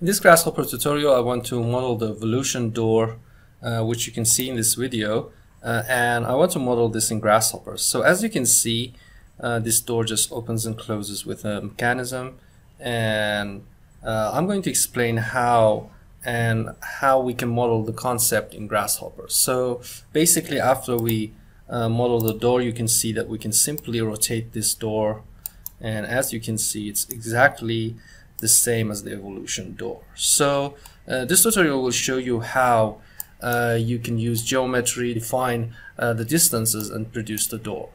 In this Grasshopper tutorial, I want to model the Evolution door, uh, which you can see in this video, uh, and I want to model this in Grasshopper. So as you can see, uh, this door just opens and closes with a mechanism, and uh, I'm going to explain how and how we can model the concept in Grasshopper. So basically, after we uh, model the door, you can see that we can simply rotate this door, and as you can see, it's exactly the same as the evolution door. So uh, this tutorial will show you how uh, you can use geometry, define uh, the distances and produce the door.